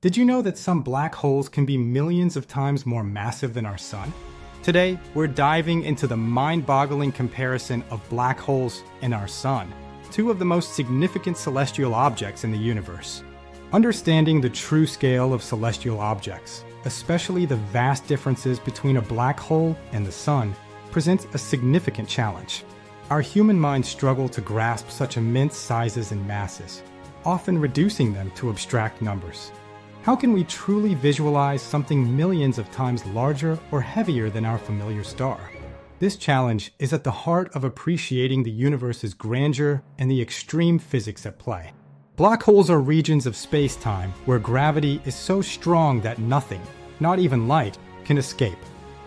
Did you know that some black holes can be millions of times more massive than our sun? Today, we're diving into the mind boggling comparison of black holes and our sun, two of the most significant celestial objects in the universe. Understanding the true scale of celestial objects, especially the vast differences between a black hole and the sun, presents a significant challenge. Our human minds struggle to grasp such immense sizes and masses, often reducing them to abstract numbers. How can we truly visualize something millions of times larger or heavier than our familiar star? This challenge is at the heart of appreciating the universe's grandeur and the extreme physics at play. Black holes are regions of space time where gravity is so strong that nothing, not even light, can escape.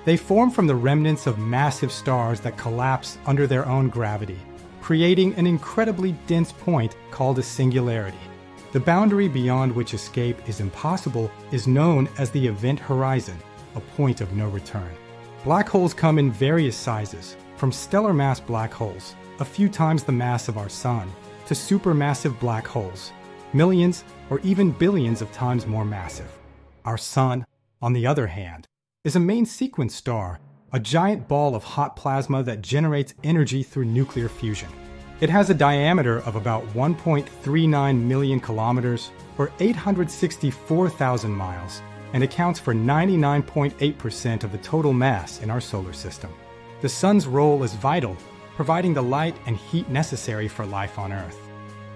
They form from the remnants of massive stars that collapse under their own gravity, creating an incredibly dense point called a singularity. The boundary beyond which escape is impossible is known as the event horizon, a point of no return. Black holes come in various sizes, from stellar mass black holes, a few times the mass of our Sun, to supermassive black holes, millions or even billions of times more massive. Our Sun, on the other hand, is a main sequence star, a giant ball of hot plasma that generates energy through nuclear fusion. It has a diameter of about 1.39 million kilometers, or 864,000 miles, and accounts for 99.8% of the total mass in our solar system. The Sun's role is vital, providing the light and heat necessary for life on Earth.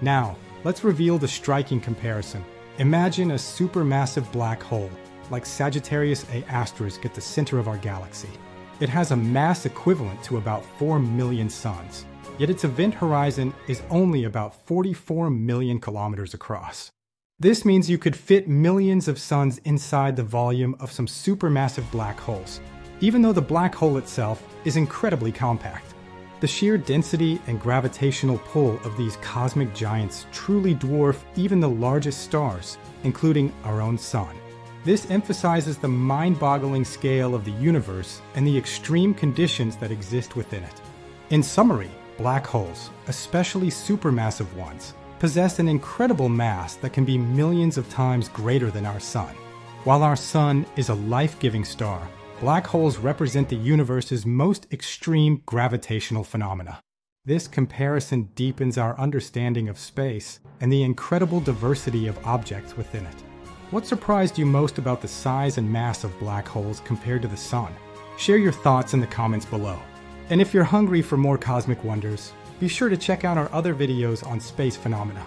Now, let's reveal the striking comparison. Imagine a supermassive black hole, like Sagittarius A Asterisk at the center of our galaxy. It has a mass equivalent to about 4 million suns yet its event horizon is only about 44 million kilometers across. This means you could fit millions of suns inside the volume of some supermassive black holes, even though the black hole itself is incredibly compact. The sheer density and gravitational pull of these cosmic giants truly dwarf even the largest stars, including our own Sun. This emphasizes the mind boggling scale of the universe and the extreme conditions that exist within it. In summary, Black holes, especially supermassive ones, possess an incredible mass that can be millions of times greater than our Sun. While our Sun is a life giving star, black holes represent the universe's most extreme gravitational phenomena. This comparison deepens our understanding of space and the incredible diversity of objects within it. What surprised you most about the size and mass of black holes compared to the Sun? Share your thoughts in the comments below. And if you're hungry for more cosmic wonders, be sure to check out our other videos on space phenomena.